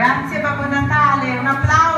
Grazie Babbo Natale, un applauso.